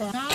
Bye.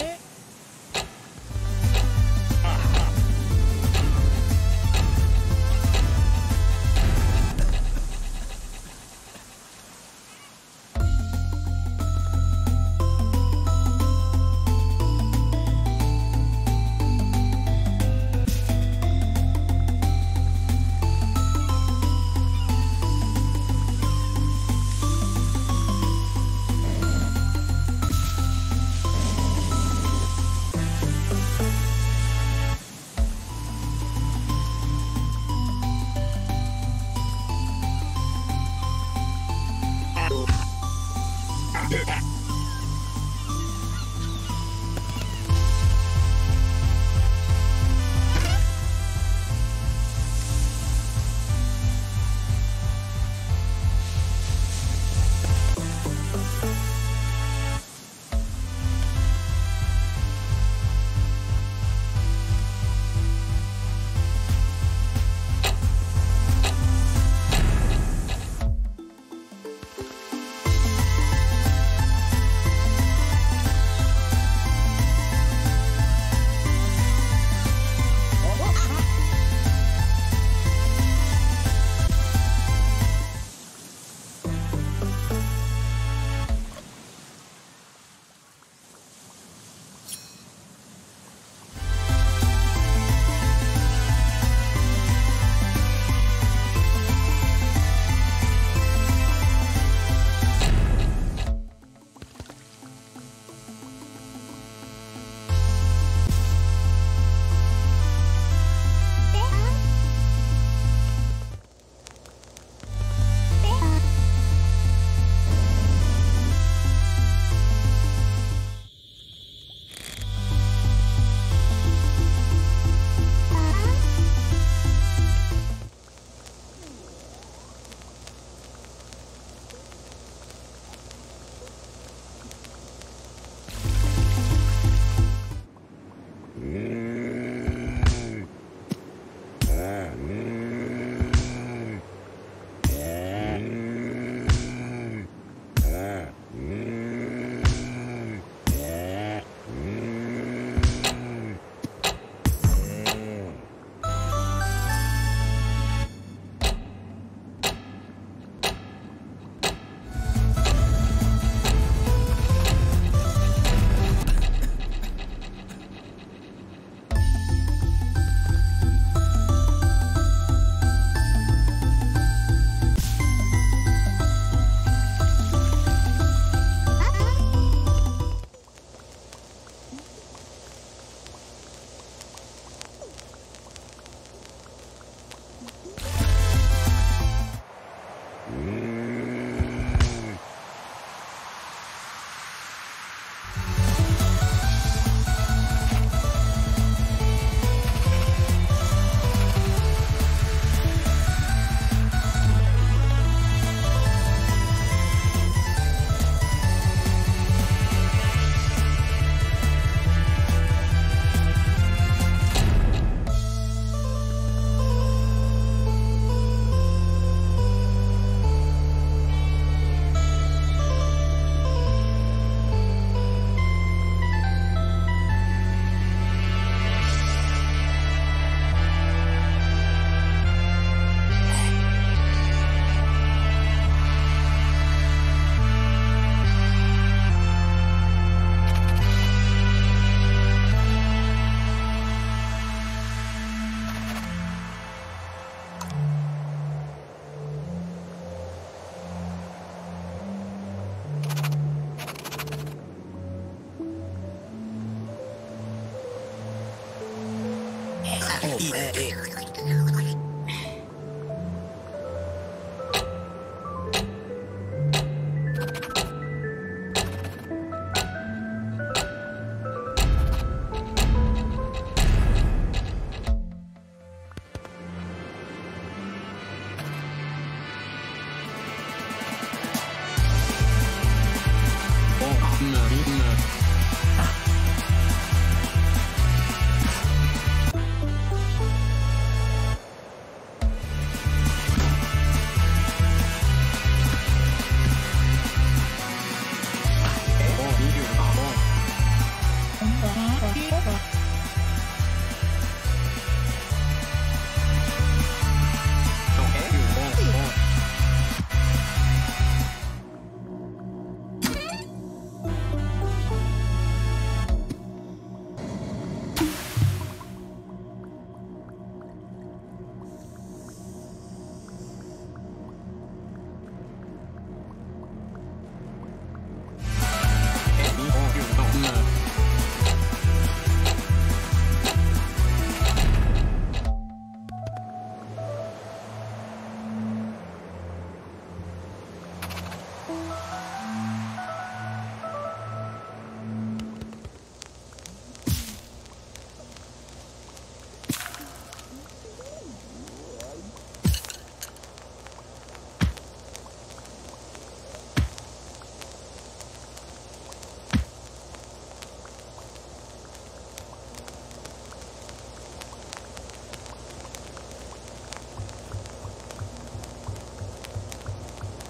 Eat it.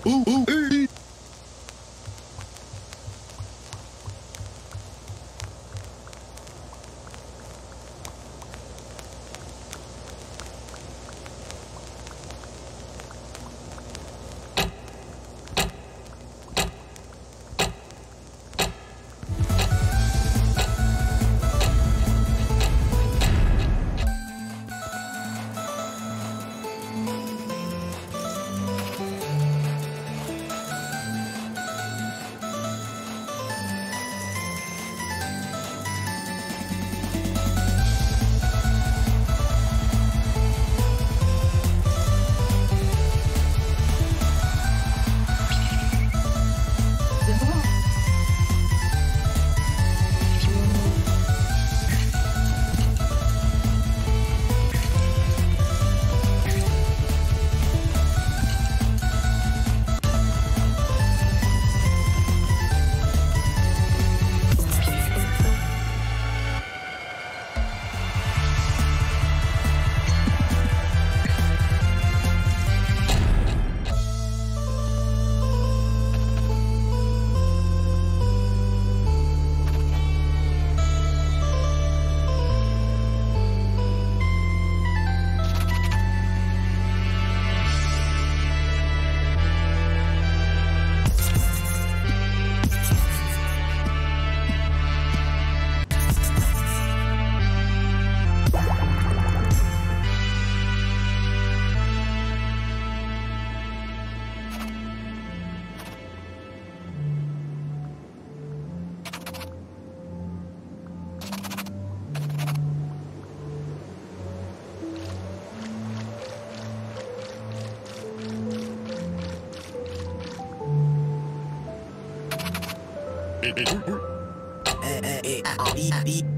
Ooh, ooh, ee. Me,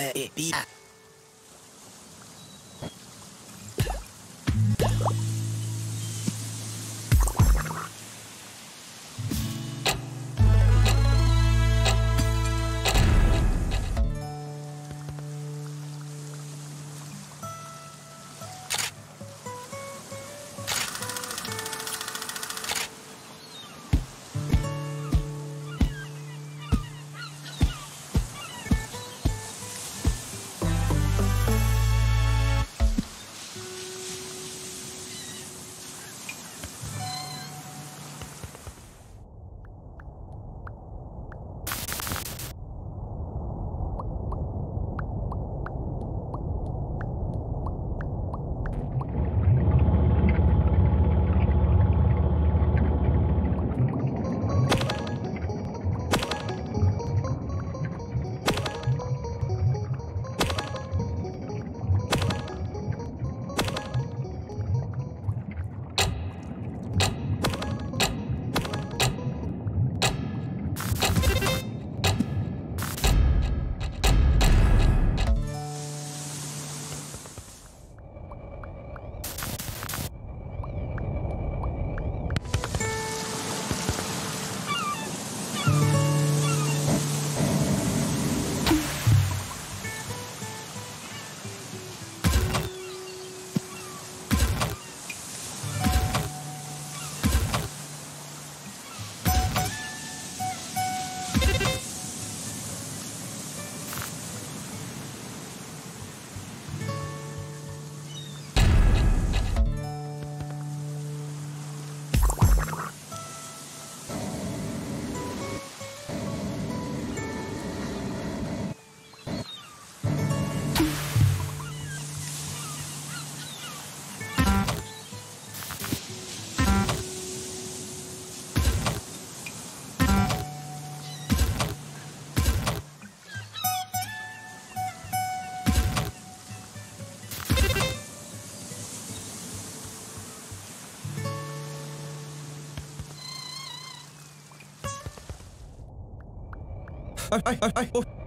It be. Ai, ai, ai, ai. Oh.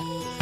Ustadz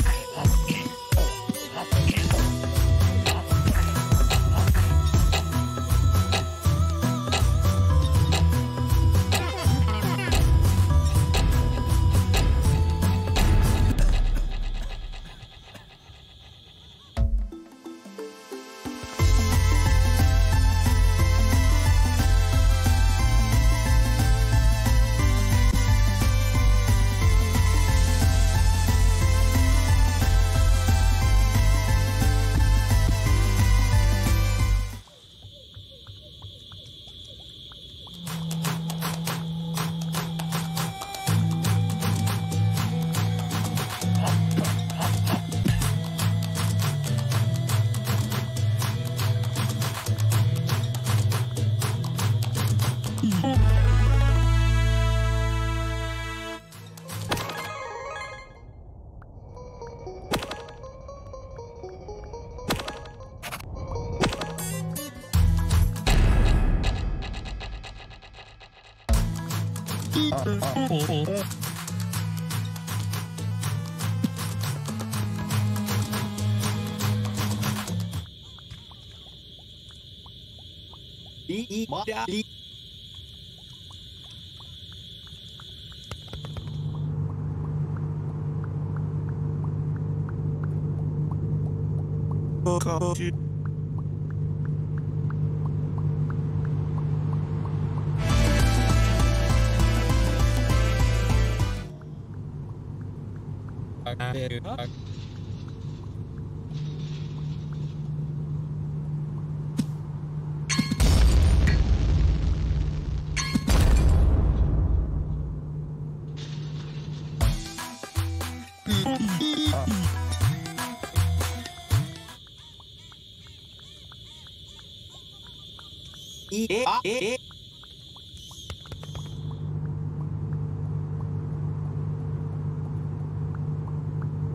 E E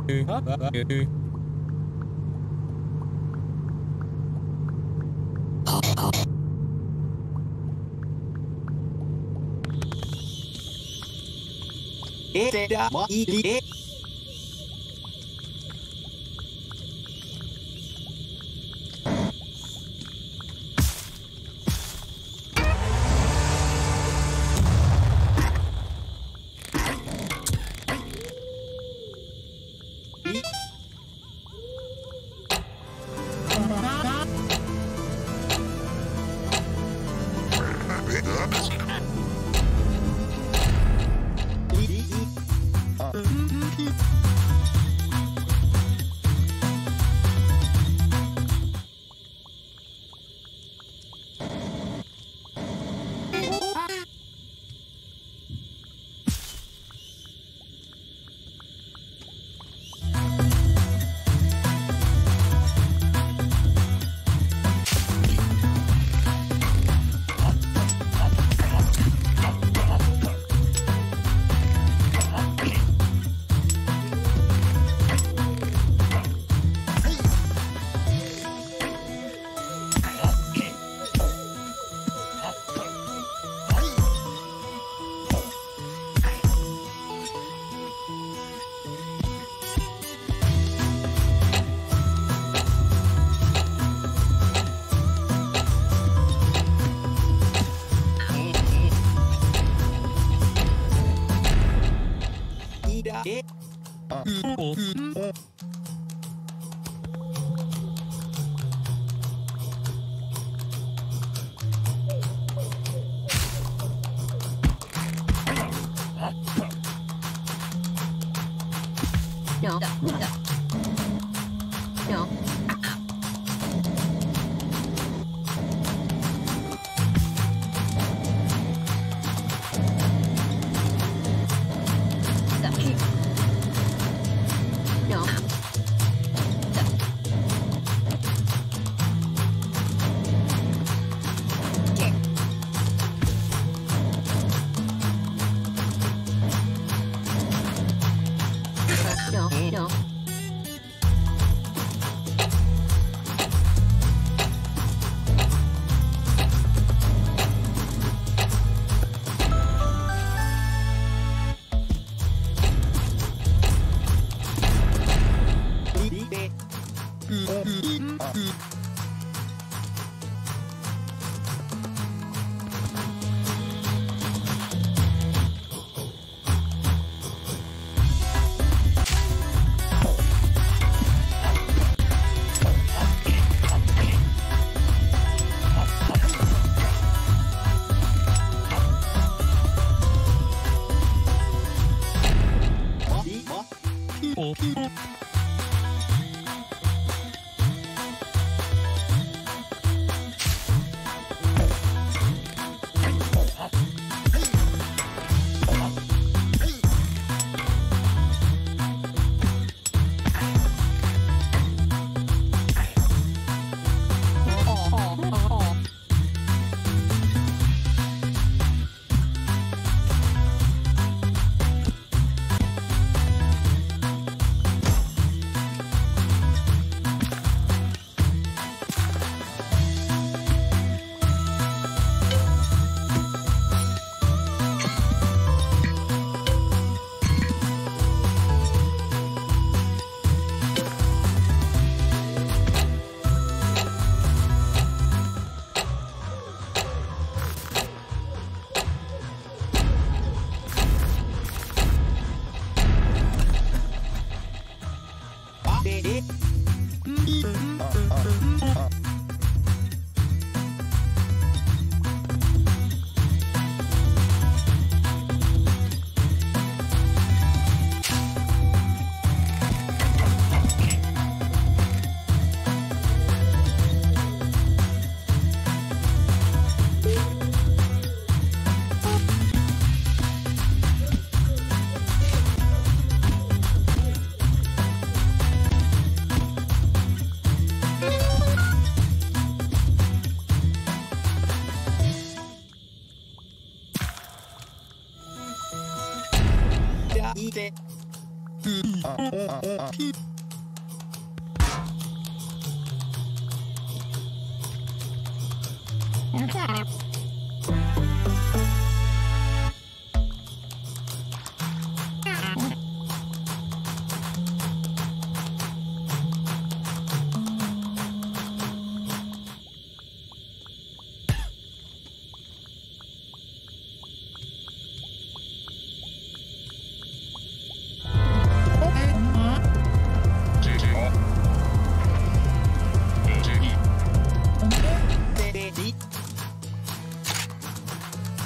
え、っ、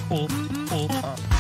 Ugh.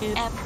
You